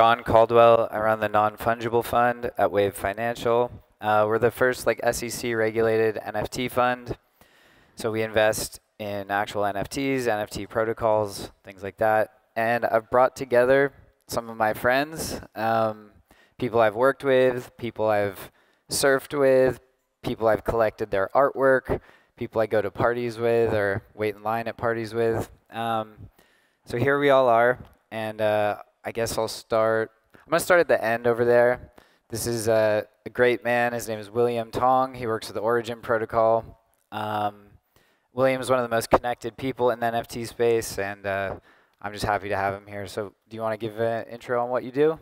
John Caldwell. I run the non-fungible fund at Wave Financial. Uh, we're the first like SEC regulated NFT fund. So we invest in actual NFTs, NFT protocols, things like that. And I've brought together some of my friends, um, people I've worked with, people I've surfed with, people I've collected their artwork, people I go to parties with or wait in line at parties with. Um, so here we all are, and uh, I guess I'll start. I'm gonna start at the end over there. This is a, a great man. His name is William Tong. He works with the Origin Protocol. Um, William is one of the most connected people in the NFT space, and uh, I'm just happy to have him here. So, do you want to give an intro on what you do?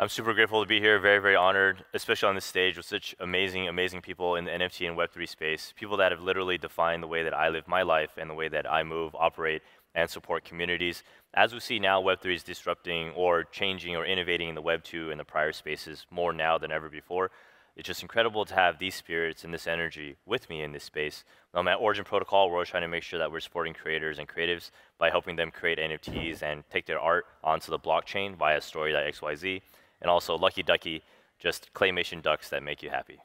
I'm super grateful to be here, very, very honored, especially on this stage with such amazing, amazing people in the NFT and Web3 space, people that have literally defined the way that I live my life and the way that I move, operate, and support communities. As we see now, Web3 is disrupting or changing or innovating in the Web2 and the prior spaces more now than ever before. It's just incredible to have these spirits and this energy with me in this space. Um, at Origin Protocol, we're always trying to make sure that we're supporting creators and creatives by helping them create NFTs and take their art onto the blockchain via story.xyz and also Lucky Ducky, just claymation ducks that make you happy.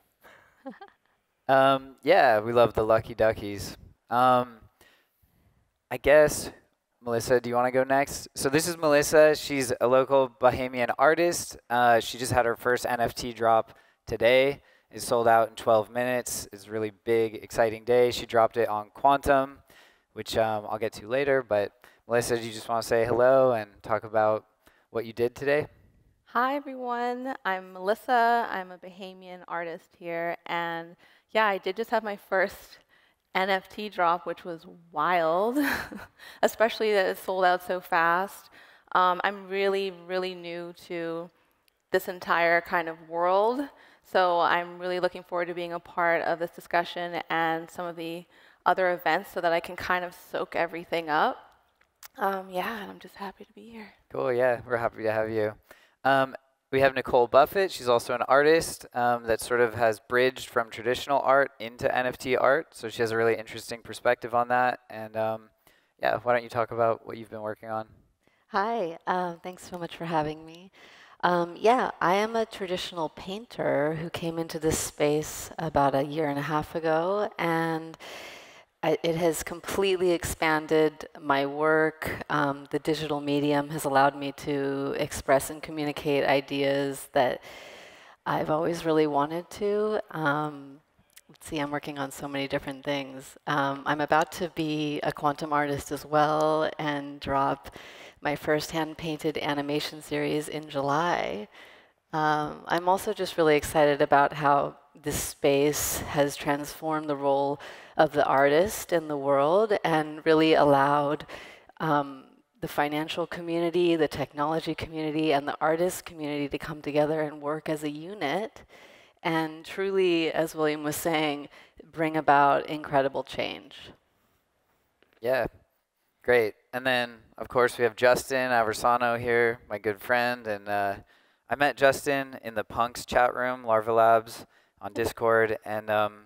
um, yeah, we love the Lucky Duckies. Um, I guess, Melissa, do you want to go next? So this is Melissa. She's a local Bahamian artist. Uh, she just had her first NFT drop today. It sold out in 12 minutes. It's a really big, exciting day. She dropped it on Quantum, which um, I'll get to later. But Melissa, do you just want to say hello and talk about what you did today? Hi, everyone. I'm Melissa. I'm a Bahamian artist here. And yeah, I did just have my first NFT drop, which was wild, especially that it sold out so fast. Um, I'm really, really new to this entire kind of world. So I'm really looking forward to being a part of this discussion and some of the other events so that I can kind of soak everything up. Um, yeah, and I'm just happy to be here. Cool, yeah, we're happy to have you. Um, we have Nicole Buffett. She's also an artist um, that sort of has bridged from traditional art into NFT art. So she has a really interesting perspective on that. And um, yeah, why don't you talk about what you've been working on? Hi, uh, thanks so much for having me. Um, yeah, I am a traditional painter who came into this space about a year and a half ago. And it has completely expanded my work. Um, the digital medium has allowed me to express and communicate ideas that I've always really wanted to. Um, let's see, I'm working on so many different things. Um, I'm about to be a quantum artist as well and drop my first hand-painted animation series in July. Um, I'm also just really excited about how this space has transformed the role of the artist and the world and really allowed um, the financial community, the technology community, and the artist community to come together and work as a unit and truly, as William was saying, bring about incredible change. Yeah, great. And then, of course, we have Justin Aversano here, my good friend. And uh, I met Justin in the Punks chat room, Larva Labs, on Discord. And um,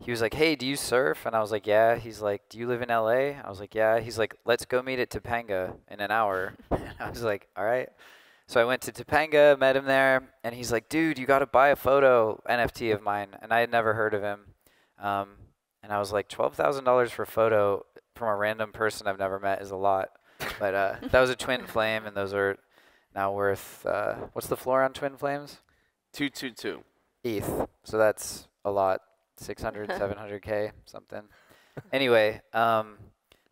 he was like, hey, do you surf? And I was like, yeah. He's like, do you live in LA? I was like, yeah. He's like, let's go meet at Topanga in an hour. and I was like, all right. So I went to Topanga, met him there, and he's like, dude, you got to buy a photo NFT of mine. And I had never heard of him. Um, and I was like, $12,000 for a photo from a random person I've never met is a lot. But uh, that was a twin flame, and those are now worth, uh, what's the floor on twin flames? 222. ETH. So that's a lot. 600, 700K, something. anyway, um,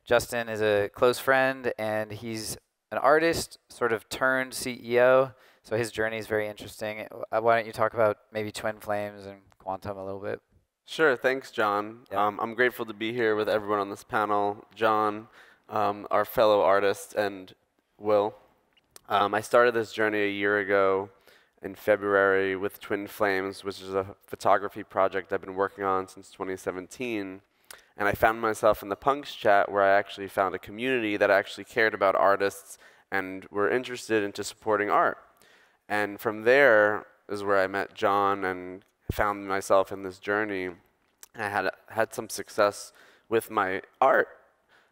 Justin is a close friend, and he's an artist, sort of turned CEO. So his journey is very interesting. Uh, why don't you talk about maybe Twin Flames and Quantum a little bit? Sure. Thanks, John. Yeah. Um, I'm grateful to be here with everyone on this panel. John, um, our fellow artist, and Will. Um, I started this journey a year ago in February with Twin Flames, which is a photography project I've been working on since 2017. And I found myself in the Punks chat where I actually found a community that actually cared about artists and were interested into supporting art. And from there is where I met John and found myself in this journey. And I had, had some success with my art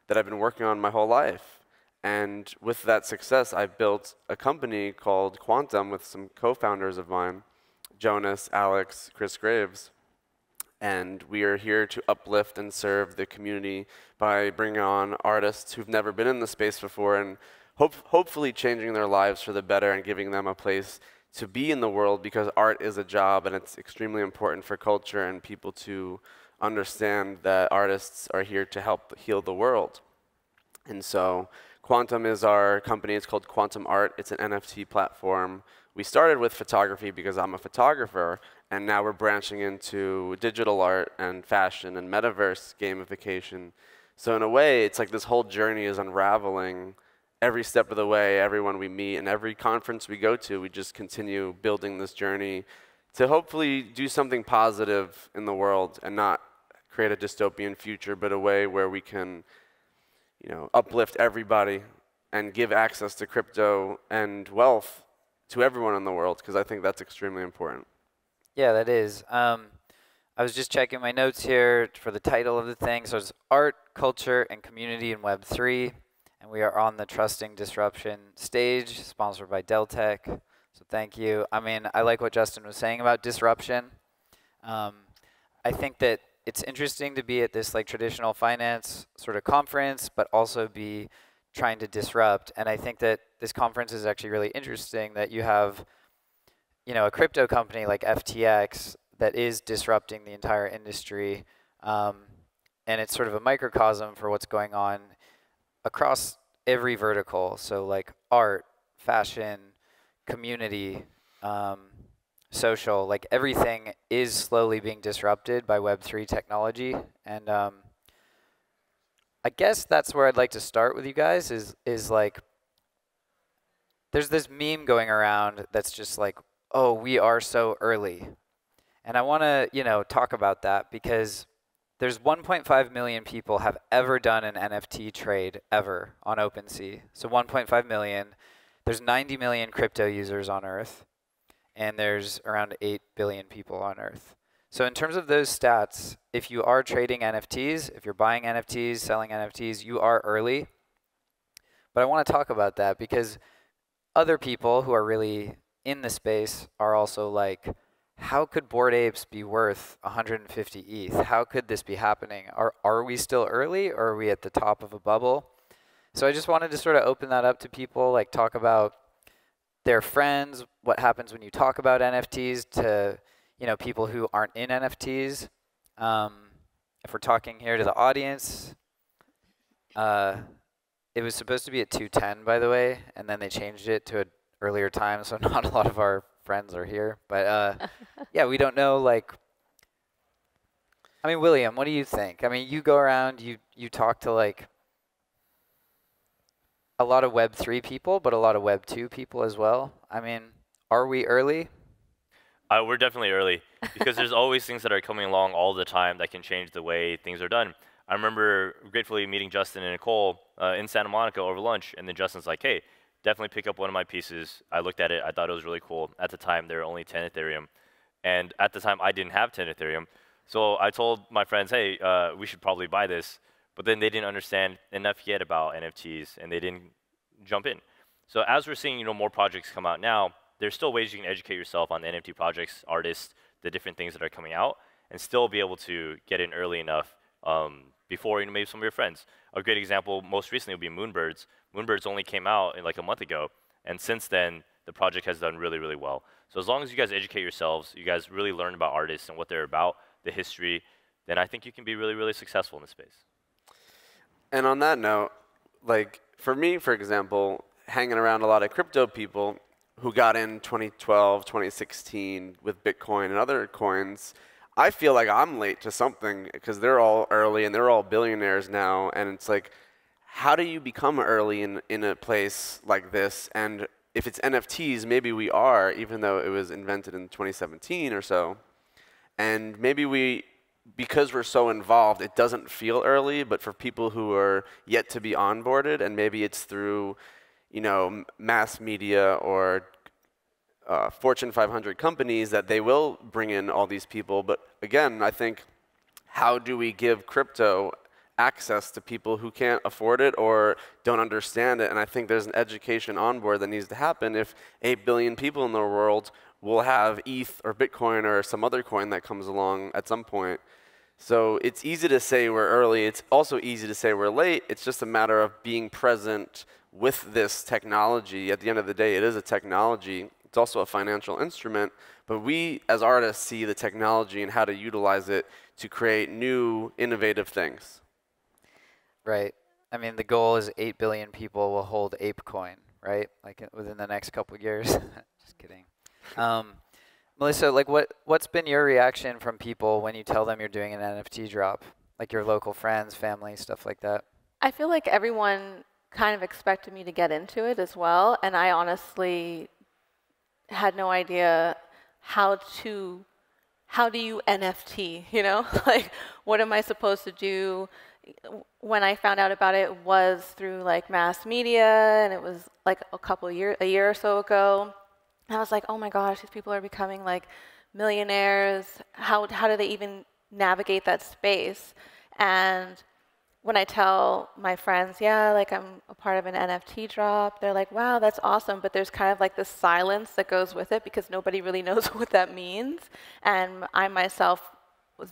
that I've been working on my whole life. And with that success, I built a company called Quantum with some co-founders of mine, Jonas, Alex, Chris Graves. And we are here to uplift and serve the community by bringing on artists who've never been in the space before and hope, hopefully changing their lives for the better and giving them a place to be in the world because art is a job and it's extremely important for culture and people to understand that artists are here to help heal the world. And so Quantum is our company. It's called Quantum Art. It's an NFT platform. We started with photography because I'm a photographer, and now we're branching into digital art and fashion and metaverse gamification. So in a way, it's like this whole journey is unraveling every step of the way, everyone we meet, and every conference we go to, we just continue building this journey to hopefully do something positive in the world and not create a dystopian future, but a way where we can, you know, uplift everybody and give access to crypto and wealth to everyone in the world, because I think that's extremely important. Yeah, that is. Um, I was just checking my notes here for the title of the thing. So it's Art, Culture, and Community in Web3 and we are on the Trusting Disruption stage, sponsored by Deltec. So thank you. I mean, I like what Justin was saying about disruption. Um, I think that it's interesting to be at this like traditional finance sort of conference, but also be trying to disrupt. And I think that this conference is actually really interesting that you have, you know, a crypto company like FTX that is disrupting the entire industry. Um, and it's sort of a microcosm for what's going on across every vertical. So like art, fashion, community, um, social, like everything is slowly being disrupted by Web3 technology. And um, I guess that's where I'd like to start with you guys is, is like, there's this meme going around that's just like, oh, we are so early. And I want to, you know, talk about that because there's 1.5 million people have ever done an NFT trade ever on OpenSea. So 1.5 million. There's 90 million crypto users on Earth, and there's around 8 billion people on Earth. So in terms of those stats, if you are trading NFTs, if you're buying NFTs, selling NFTs, you are early. But I want to talk about that because other people who are really in the space are also like, how could Bored Apes be worth 150 ETH? How could this be happening? Are, are we still early or are we at the top of a bubble? So I just wanted to sort of open that up to people, like talk about their friends, what happens when you talk about NFTs to you know people who aren't in NFTs. Um, if we're talking here to the audience, uh, it was supposed to be at 210, by the way, and then they changed it to an earlier time, so not a lot of our friends are here. But uh, yeah, we don't know like. I mean, William, what do you think? I mean, you go around, you you talk to like a lot of Web three people, but a lot of Web two people as well. I mean, are we early? Uh, we're definitely early because there's always things that are coming along all the time that can change the way things are done. I remember gratefully meeting Justin and Nicole uh, in Santa Monica over lunch, and then Justin's like, "Hey, definitely pick up one of my pieces. I looked at it. I thought it was really cool. At the time, there were only 10 Ethereum. And at the time, I didn't have 10 Ethereum. So I told my friends, hey, uh, we should probably buy this. But then they didn't understand enough yet about NFTs, and they didn't jump in. So as we're seeing you know, more projects come out now, there's still ways you can educate yourself on the NFT projects, artists, the different things that are coming out, and still be able to get in early enough um, before you know, maybe some of your friends. A great example most recently would be Moonbirds. Moonbirds only came out in like a month ago, and since then the project has done really, really well. So as long as you guys educate yourselves, you guys really learn about artists and what they're about, the history, then I think you can be really, really successful in the space. And on that note, like for me, for example, hanging around a lot of crypto people who got in 2012, 2016 with Bitcoin and other coins, I feel like I'm late to something because they're all early and they're all billionaires now. And it's like, how do you become early in, in a place like this? And if it's NFTs, maybe we are, even though it was invented in 2017 or so. And maybe we, because we're so involved, it doesn't feel early, but for people who are yet to be onboarded, and maybe it's through, you know, mass media or uh, Fortune 500 companies that they will bring in all these people. But again, I think how do we give crypto access to people who can't afford it or don't understand it. And I think there's an education on board that needs to happen if 8 billion people in the world will have ETH or Bitcoin or some other coin that comes along at some point. So it's easy to say we're early. It's also easy to say we're late. It's just a matter of being present with this technology. At the end of the day, it is a technology. It's also a financial instrument. But we, as artists, see the technology and how to utilize it to create new, innovative things. Right. I mean, the goal is 8 billion people will hold ApeCoin, right? Like within the next couple years. Just kidding. Um, Melissa, like what, what's been your reaction from people when you tell them you're doing an NFT drop? Like your local friends, family, stuff like that? I feel like everyone kind of expected me to get into it as well. And I honestly had no idea how to, how do you NFT, you know? like, what am I supposed to do? When I found out about it was through like mass media and it was like a couple year, a year or so ago. I was like, oh my gosh, these people are becoming like millionaires. How, how do they even navigate that space? And when I tell my friends, yeah, like I'm a part of an NFT drop, they're like, wow, that's awesome. But there's kind of like this silence that goes with it because nobody really knows what that means. And I myself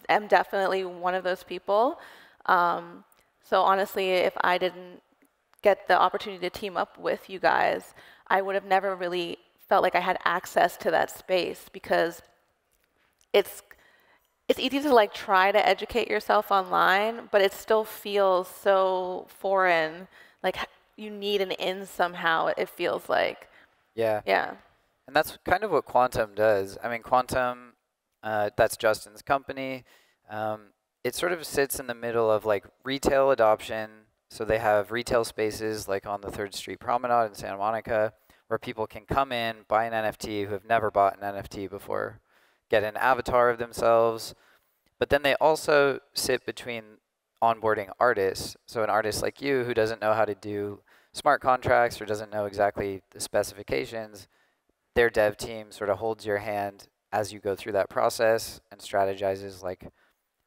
am definitely one of those people. Um, so honestly, if I didn't get the opportunity to team up with you guys, I would have never really felt like I had access to that space because it's it's easy to like try to educate yourself online, but it still feels so foreign. Like you need an in somehow. It feels like. Yeah. Yeah. And that's kind of what Quantum does. I mean, Quantum, uh, that's Justin's company. Um, it sort of sits in the middle of like retail adoption. So they have retail spaces like on the Third Street Promenade in Santa Monica, where people can come in, buy an NFT who have never bought an NFT before get an avatar of themselves. But then they also sit between onboarding artists. So an artist like you who doesn't know how to do smart contracts or doesn't know exactly the specifications, their dev team sort of holds your hand as you go through that process and strategizes like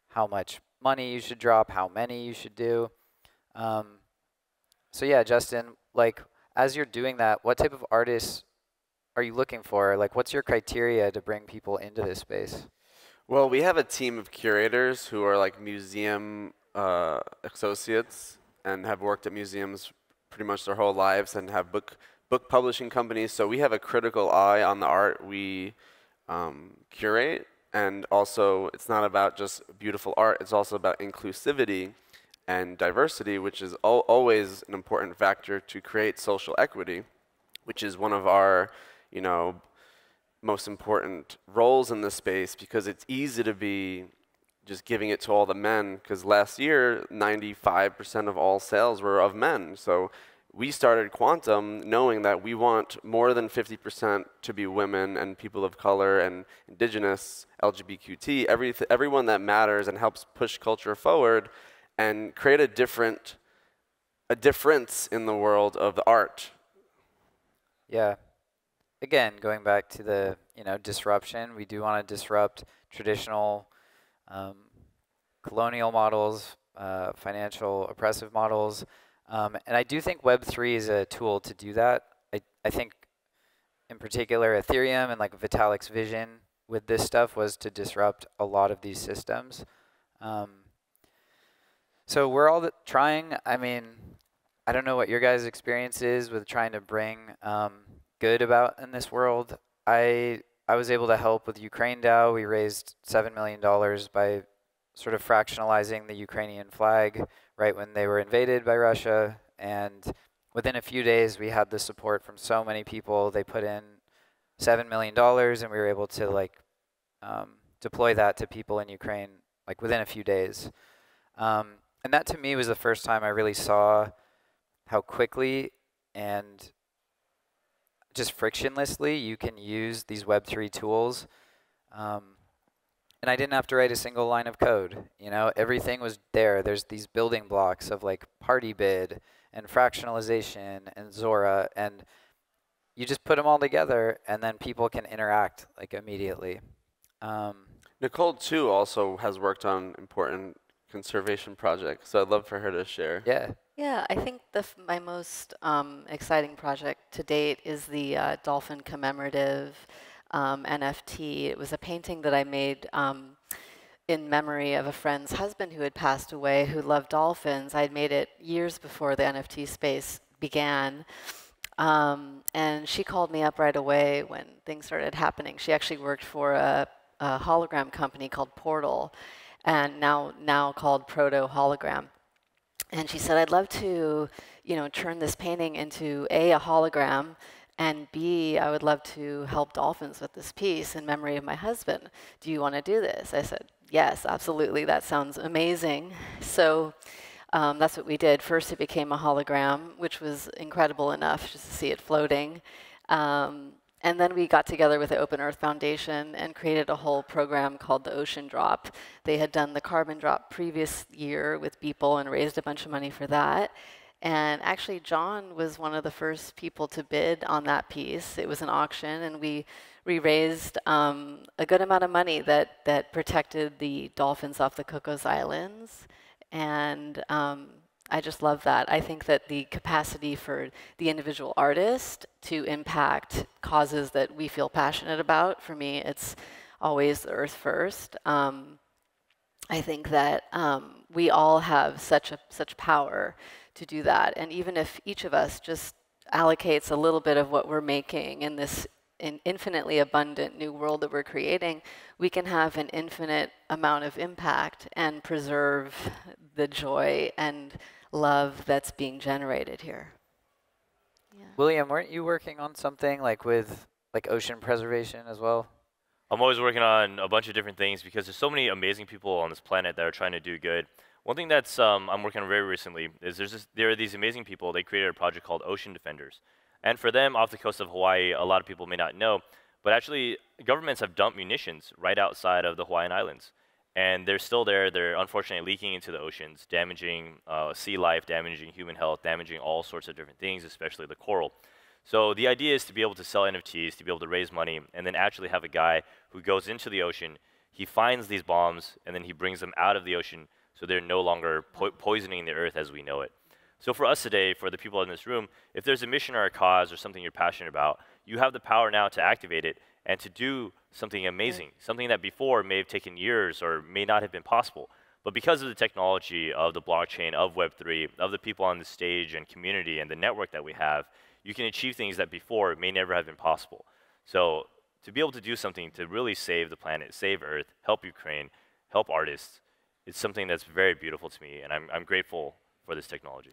how much money you should drop, how many you should do. Um, so yeah, Justin, like as you're doing that, what type of artists are you looking for? Like, what's your criteria to bring people into this space? Well, we have a team of curators who are like museum uh, associates and have worked at museums pretty much their whole lives and have book book publishing companies. So we have a critical eye on the art we um, curate, and also it's not about just beautiful art. It's also about inclusivity and diversity, which is al always an important factor to create social equity, which is one of our you know, most important roles in this space because it's easy to be just giving it to all the men because last year 95% of all sales were of men. So we started quantum knowing that we want more than 50% to be women and people of color and indigenous lgbtq every everyone that matters and helps push culture forward and create a different a difference in the world of the art yeah again, going back to the you know disruption, we do want to disrupt traditional um, colonial models, uh, financial oppressive models, um, and I do think Web three is a tool to do that. I I think, in particular, Ethereum and like Vitalik's vision with this stuff was to disrupt a lot of these systems. Um, so we're all trying. I mean, I don't know what your guys' experience is with trying to bring um, good about in this world. I I was able to help with Ukraine DAO. We raised seven million dollars by sort of fractionalizing the Ukrainian flag right when they were invaded by Russia, and within a few days we had the support from so many people. They put in seven million dollars, and we were able to like um, deploy that to people in Ukraine like within a few days. Um, and that to me was the first time I really saw how quickly and just frictionlessly, you can use these Web3 tools. Um, and I didn't have to write a single line of code. You know, everything was there. There's these building blocks of like party bid and fractionalization and Zora, and you just put them all together, and then people can interact like immediately. Um, Nicole too also has worked on important conservation project. So I'd love for her to share. Yeah. Yeah, I think the my most um, exciting project to date is the uh, dolphin commemorative um, NFT. It was a painting that I made um, in memory of a friend's husband who had passed away who loved dolphins. I had made it years before the NFT space began. Um, and she called me up right away when things started happening. She actually worked for a, a hologram company called PORTL, and now now called Proto Hologram. And she said, "I'd love to, you know, turn this painting into a a hologram, and B, I would love to help dolphins with this piece in memory of my husband. Do you want to do this?" I said, "Yes, absolutely. That sounds amazing." So. Um, that's what we did. First, it became a hologram, which was incredible enough just to see it floating. Um, and then we got together with the Open Earth Foundation and created a whole program called the Ocean Drop. They had done the carbon drop previous year with people and raised a bunch of money for that. And actually, John was one of the first people to bid on that piece. It was an auction, and we, we raised um, a good amount of money that, that protected the dolphins off the Cocos Islands. And um, I just love that. I think that the capacity for the individual artist to impact causes that we feel passionate about, for me, it's always the earth first. Um, I think that um, we all have such a such power to do that, and even if each of us just allocates a little bit of what we're making in this in infinitely abundant new world that we're creating, we can have an infinite amount of impact and preserve the joy and love that's being generated here. Yeah. William, weren't you working on something like with like ocean preservation as well? I'm always working on a bunch of different things because there's so many amazing people on this planet that are trying to do good. One thing that's um, I'm working on very recently is there's this, there are these amazing people. They created a project called Ocean Defenders, and for them, off the coast of Hawaii, a lot of people may not know, but actually, governments have dumped munitions right outside of the Hawaiian Islands and they're still there. They're unfortunately leaking into the oceans, damaging uh, sea life, damaging human health, damaging all sorts of different things, especially the coral. So the idea is to be able to sell NFTs, to be able to raise money, and then actually have a guy who goes into the ocean, he finds these bombs, and then he brings them out of the ocean so they're no longer po poisoning the earth as we know it. So for us today, for the people in this room, if there's a mission or a cause or something you're passionate about, you have the power now to activate it and to do something amazing, right. something that before may have taken years or may not have been possible. But because of the technology of the blockchain, of Web3, of the people on the stage and community and the network that we have, you can achieve things that before may never have been possible. So to be able to do something to really save the planet, save Earth, help Ukraine, help artists, it's something that's very beautiful to me, and I'm, I'm grateful for this technology.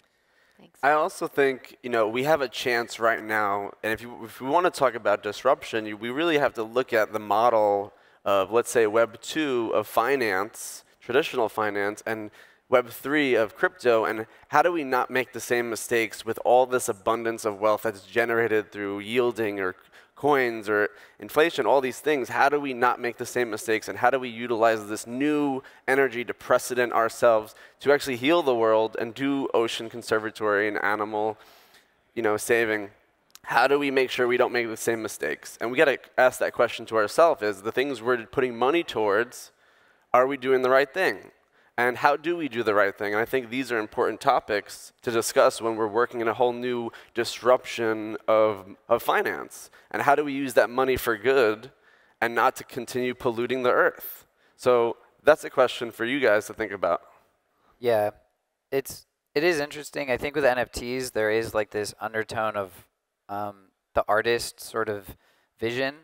Thanks. I also think you know we have a chance right now, and if you if we want to talk about disruption, you, we really have to look at the model of let's say Web two of finance, traditional finance, and Web three of crypto, and how do we not make the same mistakes with all this abundance of wealth that's generated through yielding or coins or inflation, all these things, how do we not make the same mistakes and how do we utilize this new energy to precedent ourselves to actually heal the world and do ocean conservatory and animal you know, saving? How do we make sure we don't make the same mistakes? And we got to ask that question to ourselves is the things we're putting money towards, are we doing the right thing? And how do we do the right thing? And I think these are important topics to discuss when we're working in a whole new disruption of, of finance. And how do we use that money for good and not to continue polluting the earth? So that's a question for you guys to think about. Yeah, it's it is interesting. I think with NFTs there is like this undertone of um, the artist sort of vision,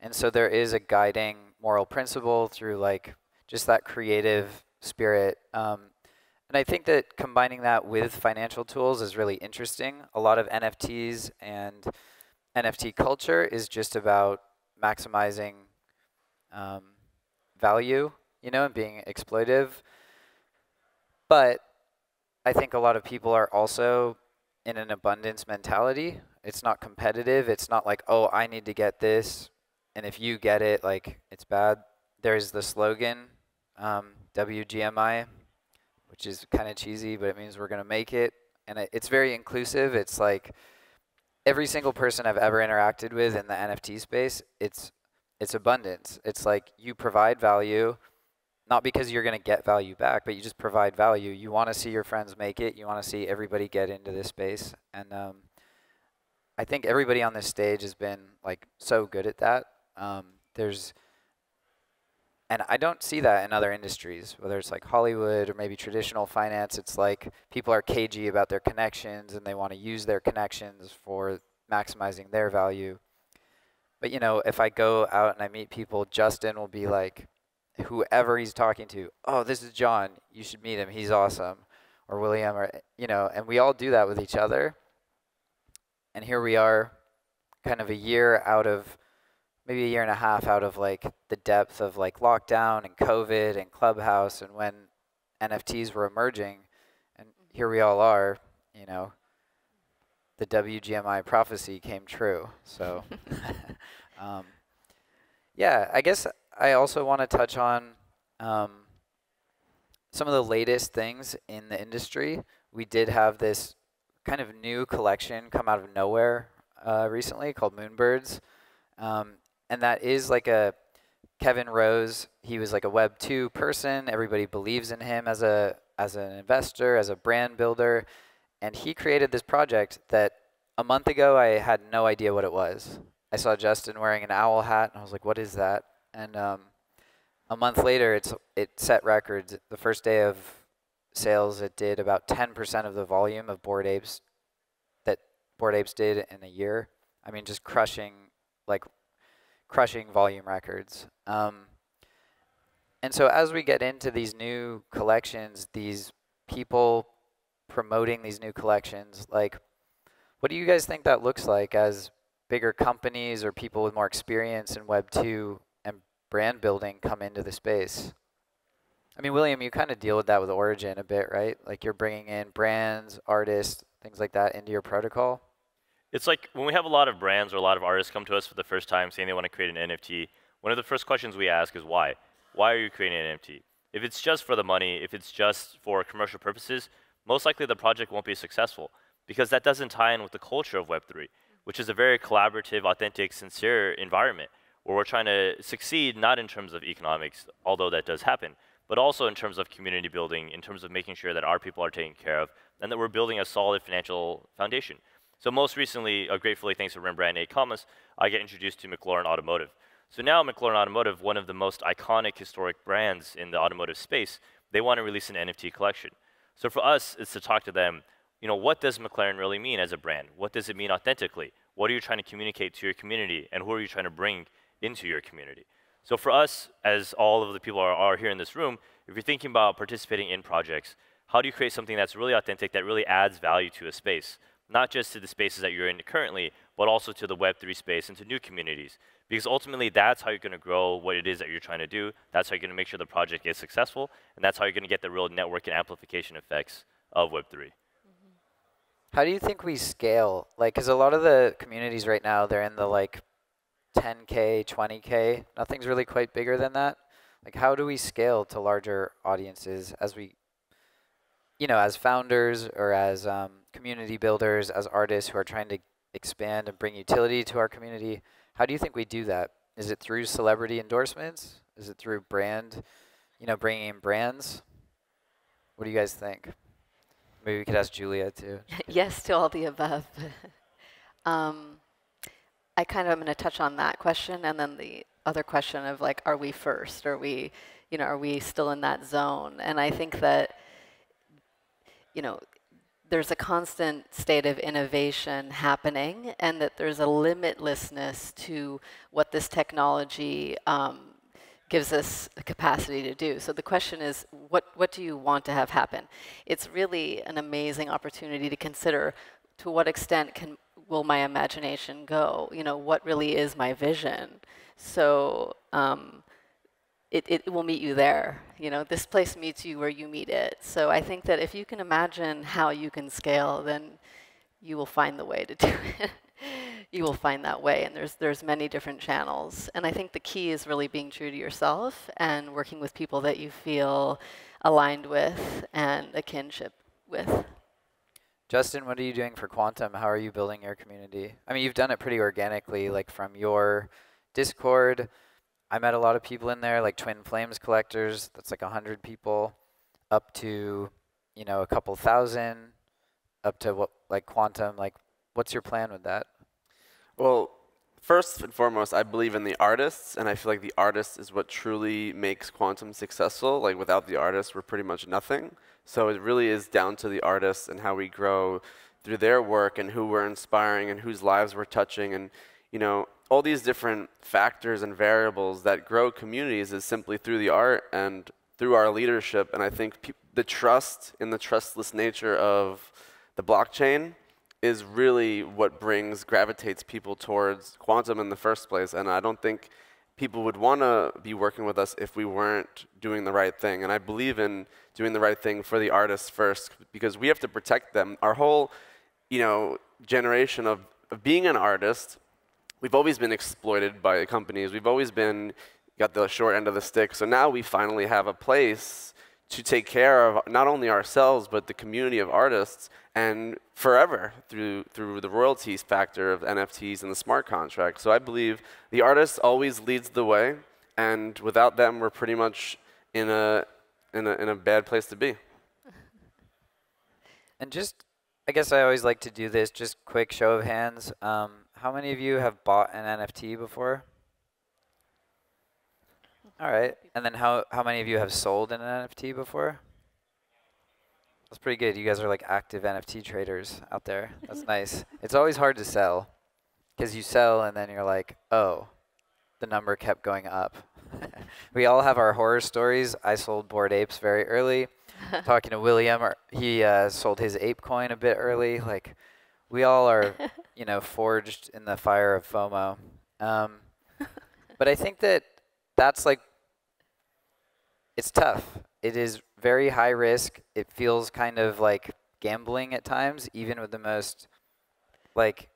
and so there is a guiding moral principle through like just that creative spirit. Um, and I think that combining that with financial tools is really interesting. A lot of NFTs and NFT culture is just about maximizing um, value, you know, and being exploitive. But I think a lot of people are also in an abundance mentality. It's not competitive. It's not like, oh, I need to get this, and if you get it, like it's bad. There's the slogan, um, WGMI, which is kind of cheesy, but it means we're going to make it. And it, it's very inclusive. It's like every single person I've ever interacted with in the NFT space, it's it's abundance. It's like you provide value, not because you're going to get value back, but you just provide value. You want to see your friends make it. You want to see everybody get into this space. And um, I think everybody on this stage has been like so good at that. Um, there's, and I don't see that in other industries, whether it's like Hollywood or maybe traditional finance. It's like people are cagey about their connections and they want to use their connections for maximizing their value. But you know, if I go out and I meet people, Justin will be like, whoever he's talking to, oh, this is John. You should meet him. He's awesome. Or William, or, you know, and we all do that with each other. And here we are, kind of a year out of, maybe a year and a half out of like the depth of like lockdown and COVID and Clubhouse and when NFTs were emerging. And here we all are, you know, the WGMI prophecy came true. So, um, yeah, I guess I also want to touch on um, some of the latest things in the industry. We did have this kind of new collection come out of nowhere uh, recently called Moonbirds. Um, and that is like a Kevin Rose. He was like a Web 2 person. Everybody believes in him as a as an investor, as a brand builder. And he created this project that a month ago I had no idea what it was. I saw Justin wearing an owl hat and I was like, what is that? and um, a month later, it's it set records. The first day of sales, it did about 10% of the volume of Bored Apes that Bored Apes did in a year. I mean, just crushing, like, crushing volume records. Um, and so as we get into these new collections, these people promoting these new collections, like, what do you guys think that looks like as bigger companies or people with more experience in Web 2 and brand building come into the space? I mean, William, you kind of deal with that with Origin a bit, right? Like you're bringing in brands, artists, things like that into your protocol. It's like when we have a lot of brands or a lot of artists come to us for the first time saying they want to create an NFT, one of the first questions we ask is why? Why are you creating an NFT? If it's just for the money, if it's just for commercial purposes, most likely the project won't be successful because that doesn't tie in with the culture of Web3, which is a very collaborative, authentic, sincere environment where we're trying to succeed not in terms of economics, although that does happen, but also in terms of community building, in terms of making sure that our people are taken care of, and that we're building a solid financial foundation. So most recently, uh, gratefully thanks to Rembrandt and Commas, I get introduced to McLaren Automotive. So now McLaren Automotive, one of the most iconic historic brands in the automotive space, they want to release an NFT collection. So for us, it's to talk to them, you know, what does McLaren really mean as a brand? What does it mean authentically? What are you trying to communicate to your community? And who are you trying to bring into your community. So for us, as all of the people are, are here in this room, if you're thinking about participating in projects, how do you create something that's really authentic, that really adds value to a space? Not just to the spaces that you're in currently, but also to the Web3 space and to new communities. Because ultimately, that's how you're going to grow what it is that you're trying to do. That's how you're going to make sure the project is successful. And that's how you're going to get the real network and amplification effects of Web3. Mm-hmm. How do you think we scale? Like, because a lot of the communities right now, they're in the like 10K, 20K. Nothing's really quite bigger than that. Like, how do we scale to larger audiences as we, you know, as founders or as um, community builders, as artists who are trying to expand and bring utility to our community? How do you think we do that? Is it through celebrity endorsements? Is it through brand, you know, bringing in brands? What do you guys think? Maybe we could ask Julia too. yes to all the above. um, I kind of am going to touch on that question and then the other question of like, are we first? Are we, you know, are we still in that zone? And I think that, you know, there's a constant state of innovation happening and that there's a limitlessness to what this technology um, gives us the capacity to do. So the question is, what, what do you want to have happen? It's really an amazing opportunity to consider to what extent can will my imagination go? You know, what really is my vision? So um, it, it will meet you there. You know, this place meets you where you meet it. So I think that if you can imagine how you can scale, then you will find the way to do it. you will find that way, and there's there's many different channels. And I think the key is really being true to yourself and working with people that you feel aligned with and a kinship with. Justin, what are you doing for Quantum? How are you building your community? I mean, you've done it pretty organically, like from your Discord. I met a lot of people in there, like Twin Flames collectors. That's like hundred people, up to you know a couple thousand, up to what like quantum. Like, what's your plan with that? Well, first and foremost, I believe in the artists, and I feel like the artist is what truly makes quantum successful. Like without the artists, we're pretty much nothing. So it really is down to the artists and how we grow through their work and who we're inspiring and whose lives we're touching and you know all these different factors and variables that grow communities is simply through the art and through our leadership. And I think the trust in the trustless nature of the blockchain is really what brings gravitates people towards quantum in the first place. And I don't think people would want to be working with us if we weren't doing the right thing. And I believe in doing the right thing for the artists first because we have to protect them. Our whole you know, generation of, of being an artist, we've always been exploited by the companies. We've always been got the short end of the stick. So now we finally have a place to take care of not only ourselves but the community of artists and forever through through the royalties factor of NFTs and the smart contract. So I believe the artist always leads the way, and without them, we're pretty much in a in a in a bad place to be. And just I guess I always like to do this, just quick show of hands. Um, how many of you have bought an NFT before? All right. And then how, how many of you have sold an NFT before? That's pretty good. You guys are like active NFT traders out there. That's nice. It's always hard to sell because you sell and then you're like, oh, the number kept going up. we all have our horror stories. I sold Bored Apes very early. talking to William, or he uh, sold his ape coin a bit early. Like, we all are, you know, forged in the fire of FOMO. Um, but I think that that's like, it's tough. It is very high risk. It feels kind of like gambling at times, even with the most, like,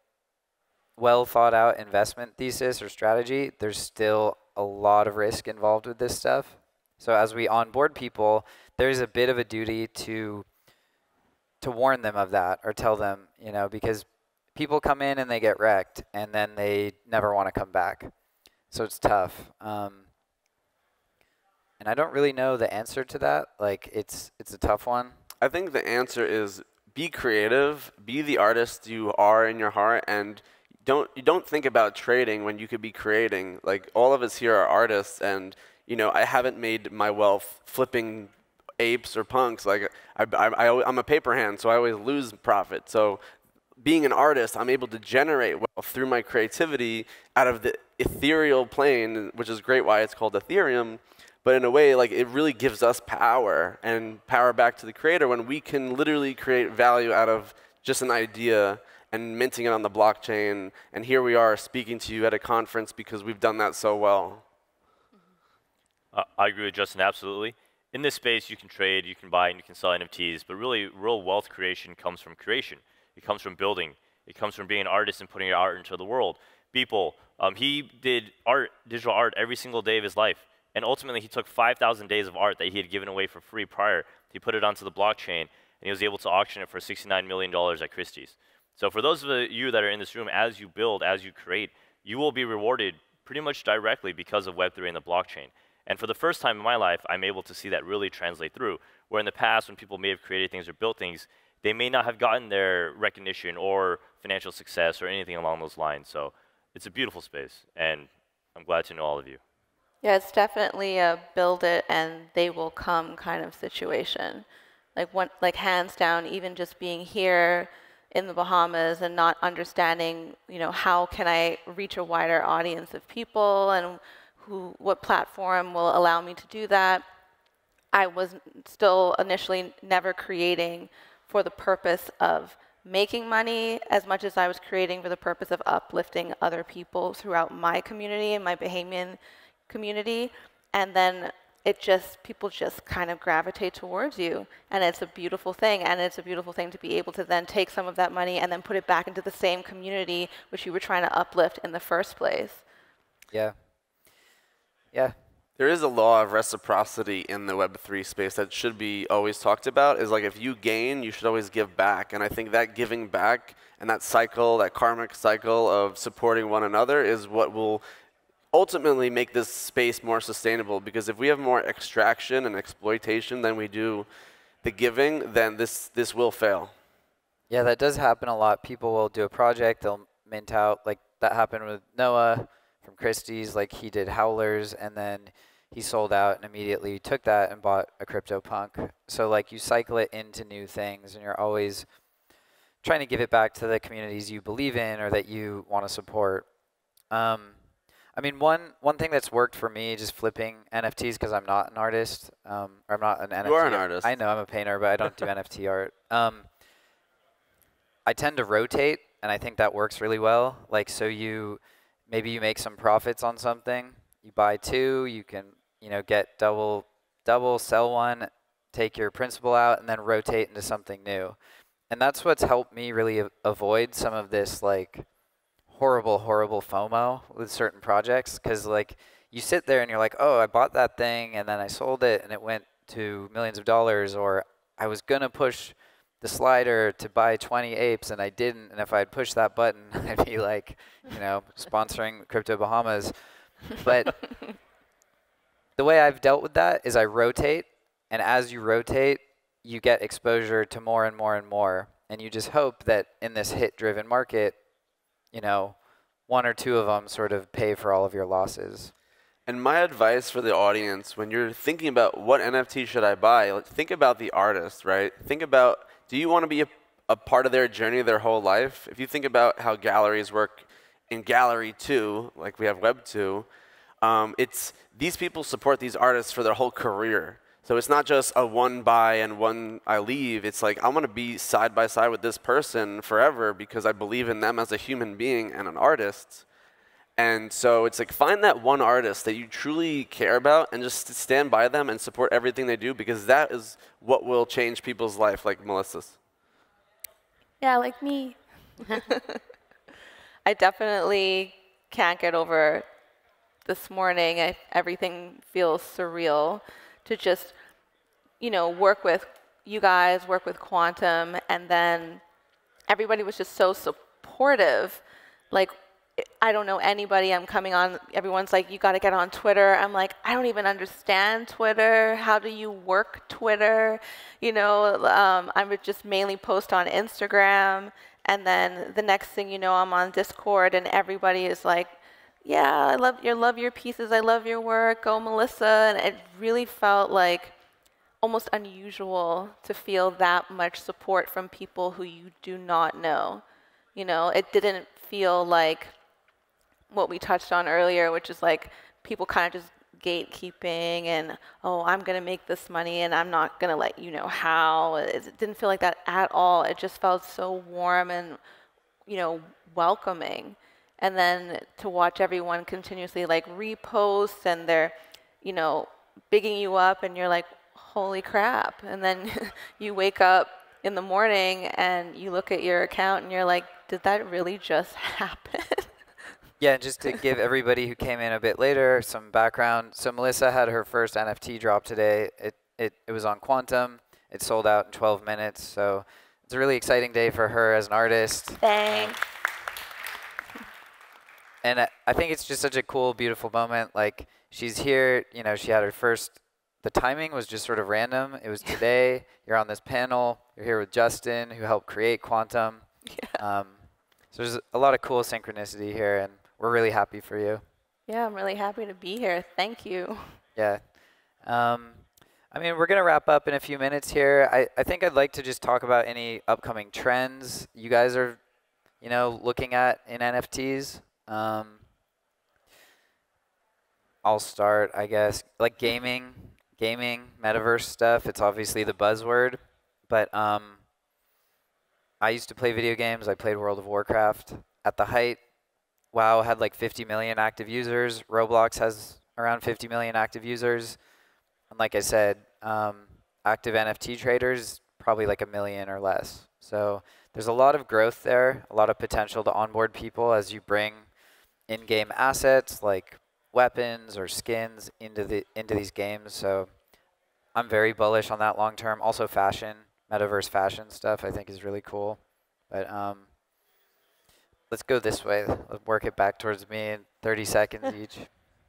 well thought out investment thesis or strategy. There's still a lot of risk involved with this stuff. So as we onboard people, there's a bit of a duty to to warn them of that or tell them, you know, because people come in and they get wrecked and then they never want to come back. So it's tough. Um, and I don't really know the answer to that. Like it's it's a tough one. I think the answer is be creative, be the artist you are in your heart and don't you don't think about trading when you could be creating. Like all of us here are artists and you know, I haven't made my wealth flipping apes or punks. Like I, I, am a paper hand, so I always lose profit. So being an artist, I'm able to generate wealth through my creativity out of the ethereal plane, which is great why it's called Ethereum. But in a way, like it really gives us power and power back to the creator when we can literally create value out of just an idea and minting it on the blockchain. And here we are speaking to you at a conference because we've done that so well. Uh, I agree with Justin absolutely in this space, you can trade, you can buy, and you can sell NFTs, but really, real wealth creation comes from creation. It comes from building. It comes from being an artist and putting your art into the world. People, um, he did art, digital art, every single day of his life. And ultimately, he took 5,000 days of art that he had given away for free prior. He put it onto the blockchain, and he was able to auction it for $69 million at Christie's. So for those of you that are in this room, as you build, as you create, you will be rewarded pretty much directly because of Web3 and the blockchain. And for the first time in my life, I'm able to see that really translate through. Where in the past, when people may have created things or built things, they may not have gotten their recognition or financial success or anything along those lines. So it's a beautiful space, and I'm glad to know all of you. Yeah, it's definitely a build it and they will come kind of situation. Like one, like hands down, even just being here in the Bahamas and not understanding, you know, how can I reach a wider audience of people and who, what platform will allow me to do that. I was still initially never creating for the purpose of making money as much as I was creating for the purpose of uplifting other people throughout my community and my Bahamian community. And then it just, people just kind of gravitate towards you. And it's a beautiful thing. And it's a beautiful thing to be able to then take some of that money and then put it back into the same community which you were trying to uplift in the first place. Yeah. Yeah. There is a law of reciprocity in the Web3 space that should be always talked about. Is like if you gain, you should always give back. And I think that giving back and that cycle, that karmic cycle of supporting one another is what will ultimately make this space more sustainable because if we have more extraction and exploitation than we do the giving, then this, this will fail. Yeah, that does happen a lot. People will do a project, they'll mint out, like that happened with Noah from Christie's, like he did Howlers, and then he sold out and immediately took that and bought a CryptoPunk. So like you cycle it into new things, and you're always trying to give it back to the communities you believe in or that you want to support. Um, I mean, one one thing that's worked for me just flipping NFTs because I'm not an artist. Um, or I'm not an NFT. You are an artist. I know I'm a painter, but I don't do NFT art. Um, I tend to rotate, and I think that works really well. Like, so you maybe you make some profits on something. You buy two, you can you know get double double, sell one, take your principal out, and then rotate into something new. And that's what's helped me really avoid some of this like horrible, horrible FOMO with certain projects because like you sit there and you're like, oh, I bought that thing and then I sold it and it went to millions of dollars, or I was gonna push the slider to buy 20 apes and I didn't. And if I'd pushed that button, I'd be like, you know, sponsoring Crypto Bahamas. But the way I've dealt with that is I rotate, and as you rotate, you get exposure to more and more and more. And you just hope that in this hit driven market, you know, one or two of them sort of pay for all of your losses. And my advice for the audience when you're thinking about what NFT should I buy, think about the artist, right? Think about do you want to be a, a part of their journey their whole life? If you think about how galleries work in Gallery 2, like we have Web 2, um, it's these people support these artists for their whole career. So it's not just a one buy and one I leave. It's like I want to be side by side with this person forever because I believe in them as a human being and an artist. And so it's like find that one artist that you truly care about and just stand by them and support everything they do because that is what will change people's life, like Melissa's. Yeah, like me. I definitely can't get over this morning. I, everything feels surreal to just, you know, work with you guys, work with Quantum, and then everybody was just so supportive. Like, I don't know anybody. I'm coming on. Everyone's like, you got to get on Twitter. I'm like, I don't even understand Twitter. How do you work Twitter? You know, um, I would just mainly post on Instagram. And then the next thing you know, I'm on Discord, and everybody is like, yeah, I love your love your pieces. I love your work. Go, Melissa. And it really felt like almost unusual to feel that much support from people who you do not know. You know, it didn't feel like what we touched on earlier, which is like people kind of just gatekeeping and oh i'm going to make this money and i'm not going to let you know how. It didn't feel like that at all. It just felt so warm and you know welcoming. And then to watch everyone continuously like repost and they're you know bigging you up and you're like holy crap. And then you wake up in the morning and you look at your account and you're like did that really just happen Yeah, just to give everybody who came in a bit later some background. So Melissa had her first NFT drop today. It it, it was on Quantum. It sold out in 12 minutes. So it's a really exciting day for her as an artist. Thanks. And I, I think it's just such a cool, beautiful moment. Like she's here, you know, she had her first the timing was just sort of random. It was today. You're on this panel. You're here with Justin, who helped create Quantum. Yeah. Um, so there's a lot of cool synchronicity here, and we're really happy for you. Yeah, I'm really happy to be here. Thank you. Yeah. Um, I mean, we're going to wrap up in a few minutes here. I, I think I'd like to just talk about any upcoming trends you guys are, you know, looking at in NFTs. Um, I'll start, I guess, like gaming, gaming, metaverse stuff. It's obviously the buzzword, but um, I used to play video games. I played World of Warcraft. At the height, WoW had like 50 million active users. Roblox has around 50 million active users. And like I said, um, active NFT traders, probably like a million or less. So there's a lot of growth there, a lot of potential to onboard people as you bring in-game assets like weapons or skins into the into these games. So I'm very bullish on that long term. Also fashion, metaverse fashion stuff I think is really cool. But um, let's go this way. Let's work it back towards me in 30 seconds each.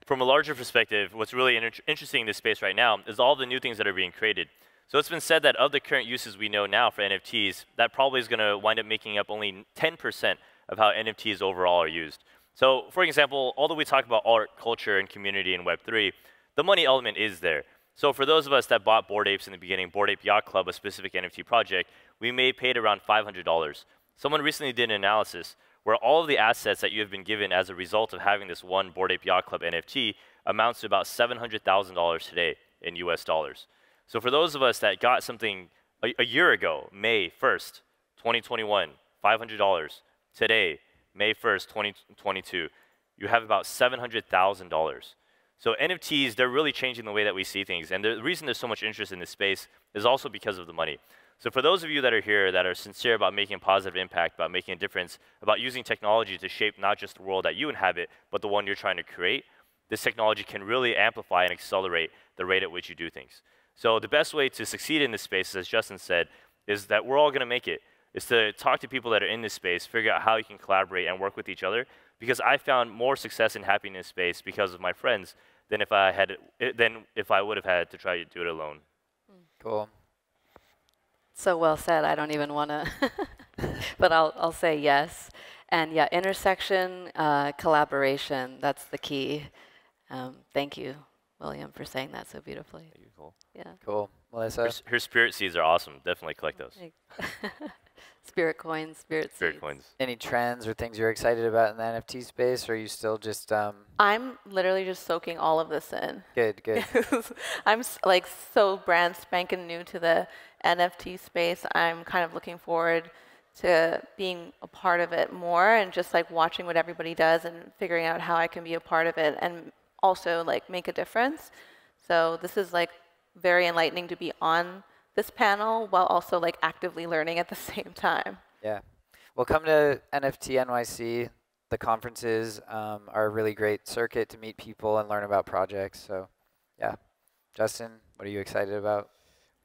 from a larger perspective, what's really inter interesting in this space right now is all the new things that are being created. So it's been said that of the current uses we know now for NFTs, that probably is going to wind up making up only 10% of how NFTs overall are used. So for example, although we talk about art, culture, and community in Web3, the money element is there. So for those of us that bought Bored Apes in the beginning, Bored Ape Yacht Club, a specific NFT project, we may have paid around $500. Someone recently did an analysis where all of the assets that you have been given as a result of having this one Bored Ape Yacht Club NFT amounts to about $700,000 today in US dollars. So for those of us that got something a, a year ago, May 1st, 2021, $500, today, May 1st, 2022, you have about $700,000. So NFTs, they're really changing the way that we see things. And the reason there's so much interest in this space is also because of the money. So for those of you that are here that are sincere about making a positive impact, about making a difference, about using technology to shape not just the world that you inhabit, but the one you're trying to create, this technology can really amplify and accelerate the rate at which you do things. So the best way to succeed in this space, as Justin said, is that we're all going to make it. Is to talk to people that are in this space, figure out how you can collaborate and work with each other. Because I found more success and happiness space because of my friends than if I had eh, than if I would have had to try to do it alone. Cool. So well said. I don't even want to, but I'll I'll say yes. And yeah, intersection, uh, collaboration. That's the key. Um, thank you, William, for saying that so beautifully. Thank you, Cole. Yeah. Cool. Melissa? Her, her spirit seeds are awesome. Definitely collect those. spirit coins, spirit Spirit seeds. coins. Any trends or things you're excited about in the NFT space, or are you still just um, I'm literally just soaking all of this in. good, good? I'm like so brand spanking new to the NFT space. I'm kind of looking forward to being a part of it more and just like watching what everybody does and figuring out how I can be a part of it and also like make a difference. So this is like very enlightening to be on this panel while also like actively learning at the same time. Yeah. Well, come to NFT NYC. The conferences um, are a really great circuit to meet people and learn about projects. So, yeah. Justin, what are you excited about?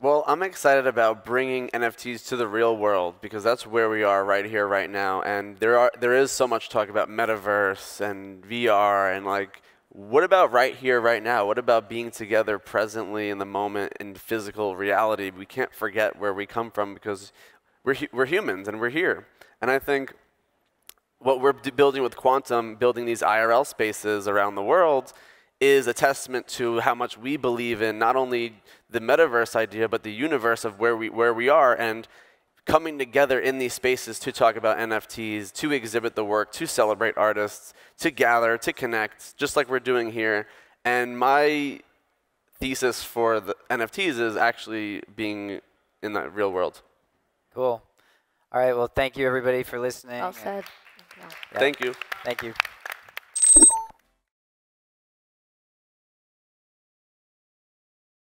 Well, I'm excited about bringing NFTs to the real world because that's where we are right here, right now. And there are there is so much talk about metaverse and VR and like, what about right here, right now? What about being together presently in the moment in physical reality? We can't forget where we come from because we're we're humans and we're here. And I think what we're building with Quantum, building these IRL spaces around the world, is a testament to how much we believe in not only the metaverse idea, but the universe of where we, where we are, and coming together in these spaces to talk about NFTs, to exhibit the work, to celebrate artists, to gather, to connect, just like we're doing here. And my thesis for the NFTs is actually being in the real world. Cool. All right. Well, thank you everybody for listening. Well said. Yeah. Thank you. Thank you.